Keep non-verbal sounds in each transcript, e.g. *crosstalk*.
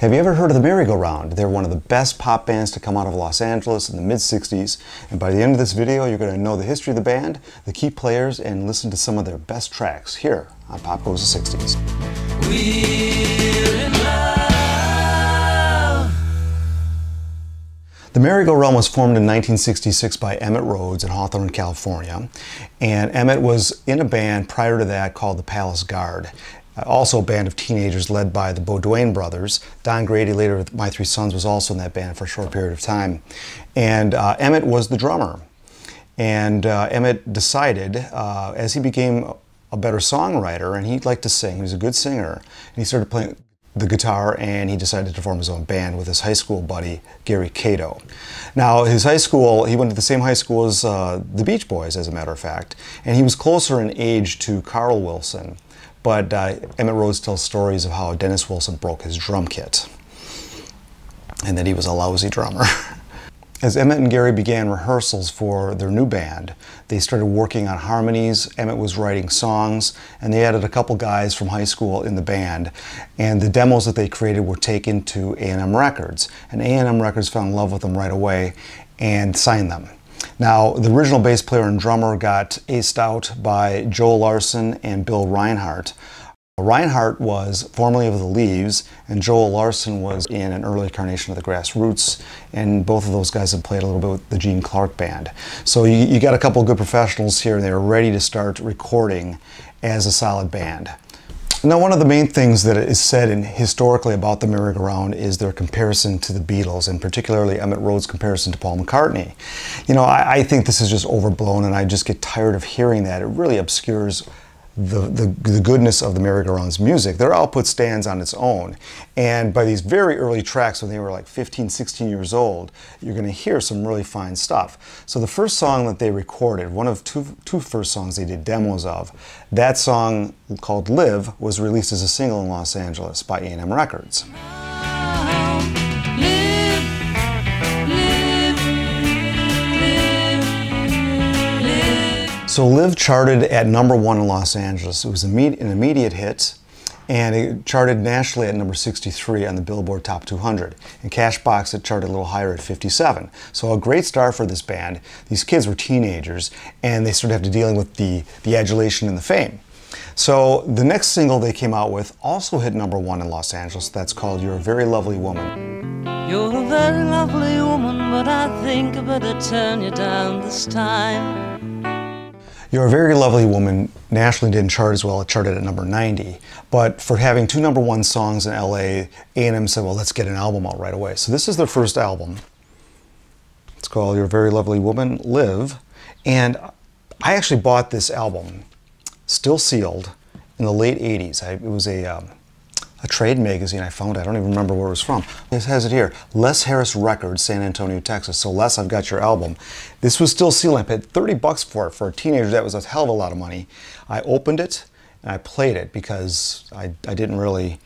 Have you ever heard of the Merry-Go-Round? They're one of the best pop bands to come out of Los Angeles in the mid-60s. And by the end of this video, you're going to know the history of the band, the key players, and listen to some of their best tracks here on Pop Goes the 60s. The Merry-Go-Round was formed in 1966 by Emitt Rhodes in Hawthorne, California. And Emitt was in a band prior to that called the Palace Guard. Also a band of teenagers led by the Beaudoin brothers. Don Grady, later My Three Sons, was also in that band for a short period of time. And uh, Emitt was the drummer. And uh, Emitt decided, uh, as he became a better songwriter, and he liked to sing, he was a good singer, and he started playing the guitar and he decided to form his own band with his high school buddy Gary Kato. Now his high school, he went to the same high school as uh, the Beach Boys as a matter of fact, and he was closer in age to Carl Wilson. But uh, Emitt Rhodes tells stories of how Dennis Wilson broke his drum kit and that he was a lousy drummer. *laughs* As Emitt and Gary began rehearsals for their new band, they started working on harmonies. Emitt was writing songs, and they added a couple guys from high school in the band. And the demos that they created were taken to A&M Records. And A&M Records fell in love with them right away and signed them. Now, the original bass player and drummer got aced out by Joel Larson and Bill Rinehart. Rinehart was formerly of the Leaves, and Joel Larson was in an early incarnation of the Grassroots, and both of those guys have played a little bit with the Gene Clark Band. So you, you got a couple good professionals here, and they were ready to start recording as a solid band. Now, one of the main things that is said in, historically about the merry-go-round is their comparison to the Beatles, and particularly Emitt Rhodes' comparison to Paul McCartney. You know, I, I think this is just overblown, and I just get tired of hearing that. It really obscures the, the, the, goodness of the merry-go-round's music. Their output stands on its own. And by these very early tracks, when they were like 15, 16 years old, you're going to hear some really fine stuff. So the first song that they recorded, one of two, two first songs they did demos of, that song called Live was released as a single in Los Angeles by A&M Records. So Live charted at number one in Los Angeles. It was an immediate hit, and it charted nationally at number 63 on the Billboard Top 200. In Cashbox, it charted a little higher at 57. So a great start for this band. These kids were teenagers, and they started to dealing with the, the adulation and the fame. So the next single they came out with also hit number one in Los Angeles. That's called You're a Very Lovely Woman. You're a very lovely woman, but I think I better turn you down this time. You're a Very Lovely Woman nationally didn't chart as well. It charted at number 90. But for having two number one songs in LA, A&M said, well, let's get an album out right away. So this is their first album. It's called You're a Very Lovely Woman, Live. And I actually bought this album, still sealed, in the late 80s. I, it was a... Um, a trade magazine I found. I don't even remember where it was from. It has it here. Les Harris Records, San Antonio, Texas. So Les, I've got your album. This was still sealed. I paid 30 bucks for it. For a teenager, that was a hell of a lot of money. I opened it and I played it because I, I didn't really,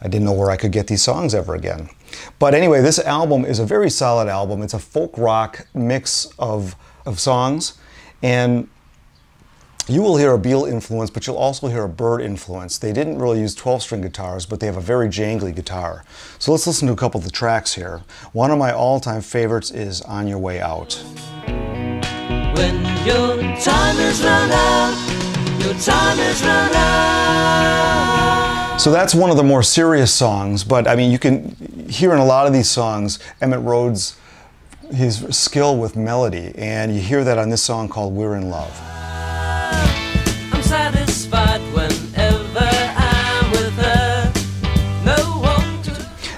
I didn't know where I could get these songs ever again. But anyway, this album is a very solid album. It's a folk rock mix of, of songs. And you will hear a Beatle influence, but you'll also hear a Byrds influence. They didn't really use 12-string guitars, but they have a very jangly guitar. So let's listen to a couple of the tracks here. One of my all-time favorites is On Your Way Out. When your time is run out, your time is run out. So that's one of the more serious songs, but I mean, you can hear in a lot of these songs Emitt Rhodes' his skill with melody, and you hear that on this song called We're in Love.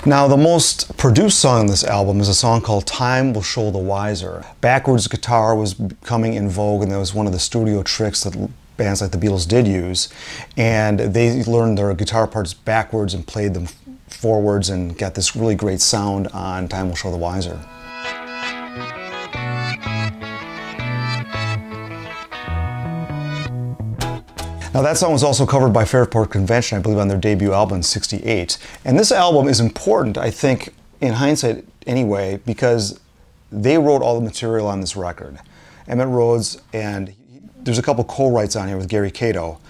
Now, the most produced song on this album is a song called Time Will Show the Wiser. Backwards guitar was becoming in vogue, and that was one of the studio tricks that bands like the Beatles did use. And they learned their guitar parts backwards and played them forwards and got this really great sound on Time Will Show the Wiser. Now that song was also covered by Fairport Convention, I believe, on their debut album in 68. And this album is important, I think, in hindsight anyway, because they wrote all the material on this record. Emitt Rhodes, and there's a couple co-writes on here with Gary Kato.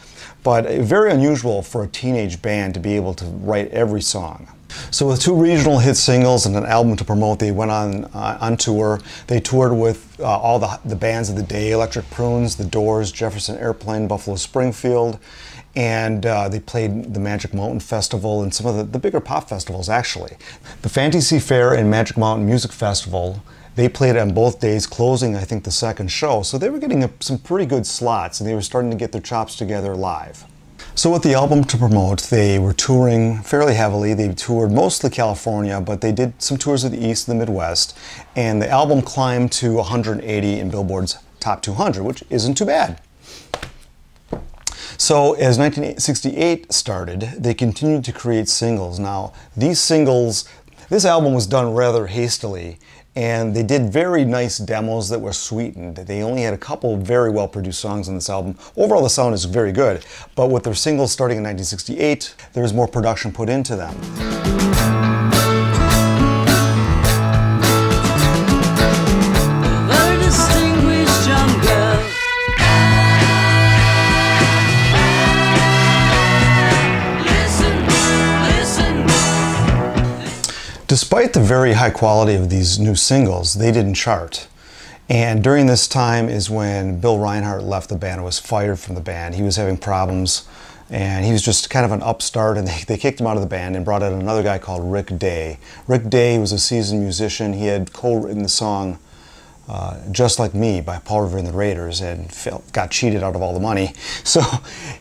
But uh, very unusual for a teenage band to be able to write every song. So with two regional hit singles and an album to promote, they went on uh, on tour. They toured with uh, all the, the bands of the day, Electric Prunes, The Doors, Jefferson Airplane, Buffalo Springfield, and uh, they played the Magic Mountain Festival and some of the, the bigger pop festivals actually. The Fantasy Fair and Magic Mountain Music Festival they played on both days, closing, I think, the second show. So they were getting a, some pretty good slots and they were starting to get their chops together live. So with the album to promote, they were touring fairly heavily. They toured mostly California, but they did some tours of the East and the Midwest. And the album climbed to 180 in Billboard's Top 200, which isn't too bad. So as 1968 started, they continued to create singles. Now, these singles, this album was done rather hastily and they did very nice demos that were sweetened. They only had a couple very well produced songs on this album. Overall, the sound is very good, but with their singles starting in 1968, there was more production put into them. Despite the very high quality of these new singles, they didn't chart. And during this time is when Bill Rinehart left the band and was fired from the band. He was having problems and he was just kind of an upstart and *laughs* they, they kicked him out of the band and brought in another guy called Rick Dey. Rick Dey was a seasoned musician. He had co-written the song uh, Just Like Me by Paul Revere and the Raiders and felt, got cheated out of all the money. *laughs* So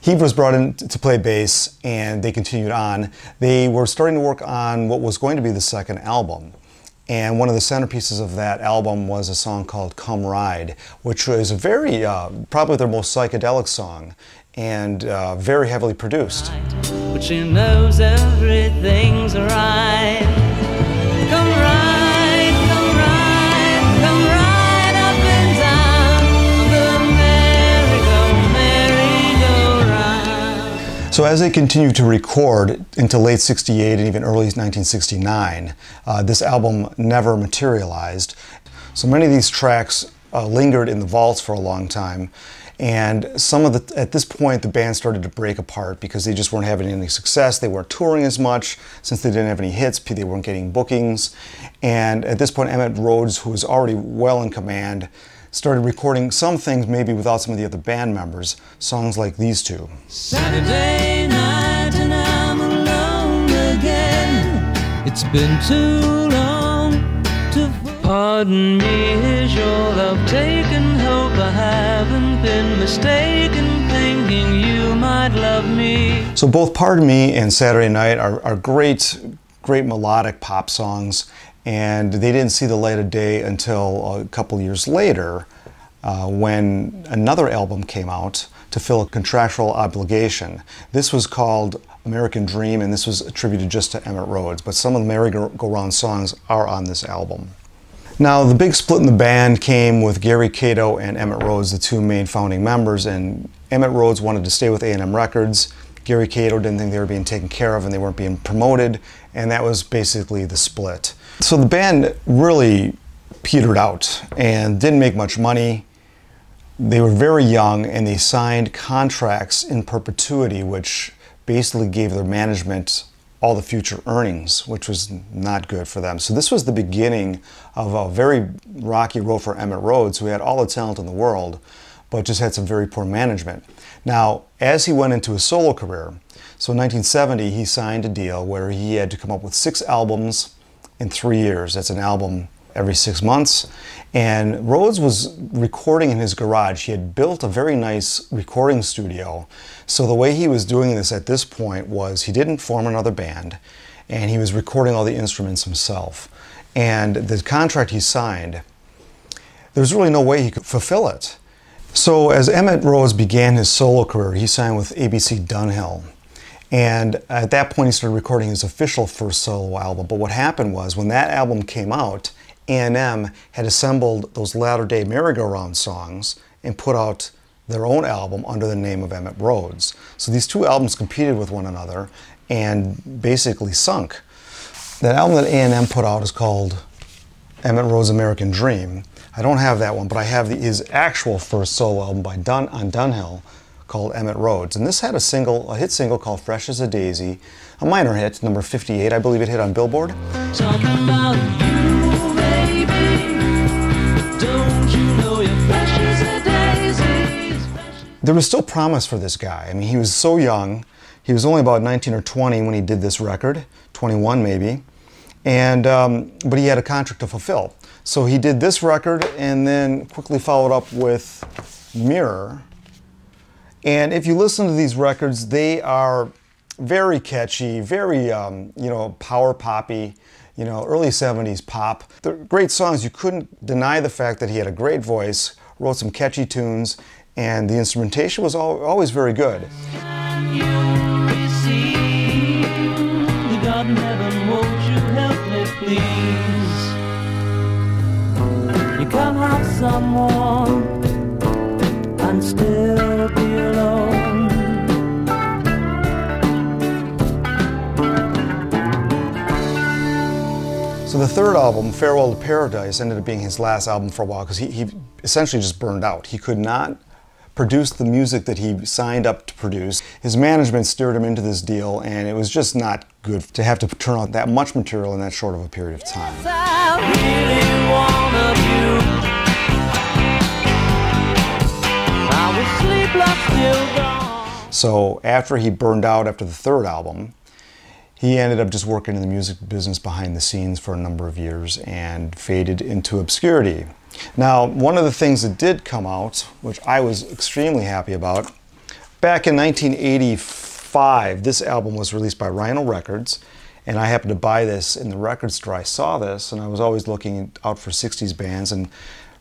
he was brought in to play bass and they continued on. They were starting to work on what was going to be the second album. And one of the centerpieces of that album was a song called Come Ride, which was a very, uh, probably their most psychedelic song and uh, very heavily produced. But she knows everything's right. So as they continued to record into late 68 and even early 1969, uh, this album never materialized. So many of these tracks uh, lingered in the vaults for a long time. And some of the, at this point, the band started to break apart because they just weren't having any success. They weren't touring as much since they didn't have any hits. They weren't getting bookings. And at this point, Emitt Rhodes, who was already well in command, started recording some things maybe without some of the other band members, songs like these two. Saturday night and I'm alone again. It's been too long to Pardon me, is your love taken? Hope I haven't been mistaken, thinking you might love me. So both Pardon Me and Saturday Night are, are great, great melodic pop songs and they didn't see the light of day until a couple years later uh, when another album came out to fill a contractual obligation. This was called American Dream, and this was attributed just to Emitt Rhodes, but some of the merry-go-round songs are on this album. Now, the big split in the band came with Gary Kato and Emitt Rhodes, the two main founding members, and Emitt Rhodes wanted to stay with A&M Records. Gary Kato didn't think they were being taken care of and they weren't being promoted, and that was basically the split. So the band really petered out and didn't make much money. They were very young and they signed contracts in perpetuity, which basically gave their management all the future earnings, which was not good for them. So this was the beginning of a very rocky road for Emitt Rhodes, who had all the talent in the world, but just had some very poor management. Now, as he went into his solo career, so in 1970 he signed a deal where he had to come up with six albums in three years. That's an album every six months. And Rhodes was recording in his garage. He had built a very nice recording studio. So the way he was doing this at this point was he didn't form another band and he was recording all the instruments himself. And the contract he signed, there's really no way he could fulfill it. So as Emitt Rhodes began his solo career, he signed with ABC Dunhill. And at that point, he started recording his official first solo album. But what happened was when that album came out, A&M had assembled those latter day merry-go-round songs and put out their own album under the name of Emitt Rhodes. So these two albums competed with one another and basically sunk. That album that A&M put out is called Emitt Rhodes' American Dream. I don't have that one, but I have the, his actual first solo album by Dun on Dunhill called Emitt Rhodes. And this had a single, a hit single called Fresh as a Daisy. a minor hit, number 58, I believe it hit on Billboard. There was still promise for this guy. I mean, he was so young. He was only about 19 or 20 when he did this record, 21 maybe. And, um, but he had a contract to fulfill. So he did this record and then quickly followed up with Mirror. And if you listen to these records, they are very catchy, very, um, you know, power poppy, you know, early 70s pop. They're great songs. You couldn't deny the fact that he had a great voice, wrote some catchy tunes, and the instrumentation was always very good. You can have someone and still be alone. So the third album, Farewell to Paradise, ended up being his last album for a while because he, he essentially just burned out. He could not produced the music that he signed up to produce. His management steered him into this deal, and it was just not good to have to turn out that much material in that short of a period of time. so after he burned out after the third album, he ended up just working in the music business behind the scenes for a number of years and faded into obscurity. Now, one of the things that did come out, which I was extremely happy about, back in 1985, this album was released by Rhino Records, and I happened to buy this in the record store. I saw this, and I was always looking out for 60s bands, and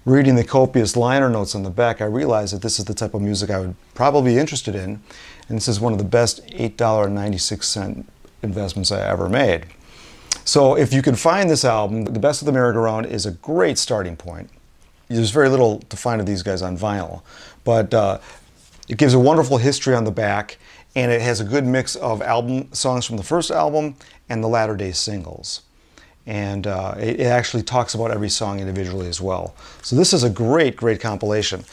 reading the copious liner notes on the back, I realized that this is the type of music I would probably be interested in, and this is one of the best $8.96 investments I ever made. So if you can find this album, The Best of the Merry-Go-Round is a great starting point. There's very little to find of these guys on vinyl, but uh, it gives a wonderful history on the back, and it has a good mix of album songs from the first album and the latter day singles. And uh, it, it actually talks about every song individually as well. So this is a great, great compilation.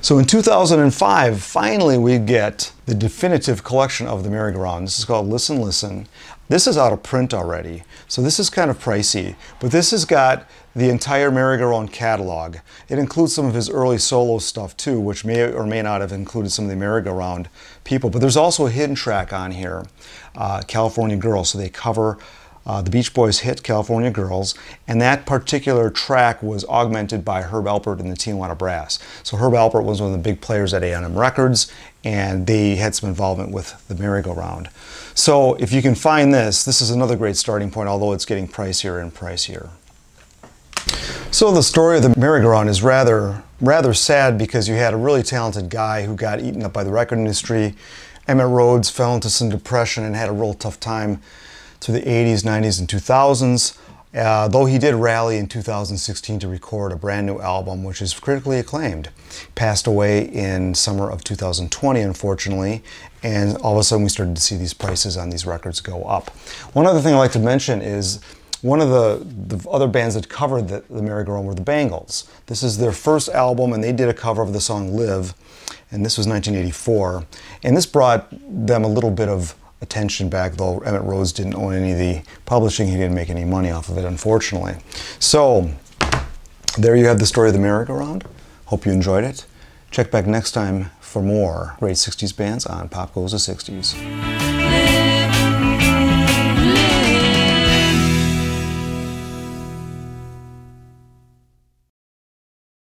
So in 2005, finally we get the definitive collection of the merry-go-round. This is called Listen Listen. This is out of print already, so this is kind of pricey, but this has got the entire merry-go-round catalog. It includes some of his early solo stuff too, which may or may not have included some of the merry-go-round people, but there's also a hidden track on here, uh, California Girl, so they cover uh, the Beach Boys hit California Girls, and that particular track was augmented by Herb Alpert and the Tijuana Brass. So Herb Alpert was one of the big players at A&M Records, and they had some involvement with the merry-go-round. So if you can find this, this is another great starting point, although it's getting pricier and pricier. So the story of the merry-go-round is rather rather sad because you had a really talented guy who got eaten up by the record industry. Emitt Rhodes fell into some depression and had a real tough time through the 80s, 90s, and 2000s. Uh, though he did rally in 2016 to record a brand new album, which is critically acclaimed. Passed away in summer of 2020, unfortunately, and all of a sudden we started to see these prices on these records go up. One other thing I'd like to mention is one of the, the other bands that covered the, the merry-go-round were the Bangles. This is their first album, and they did a cover of the song Live, and this was 1984. And this brought them a little bit of attention back, though Emitt Rhodes didn't own any of the publishing. He didn't make any money off of it, unfortunately. So, there you have the story of the merry-go-round. Hope you enjoyed it. Check back next time for more great 60s bands on Pop Goes the 60s.